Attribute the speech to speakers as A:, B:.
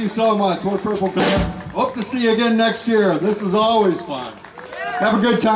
A: you so much. We're Purple Knif. Hope to see you again next year. This is always fun. Have a good time.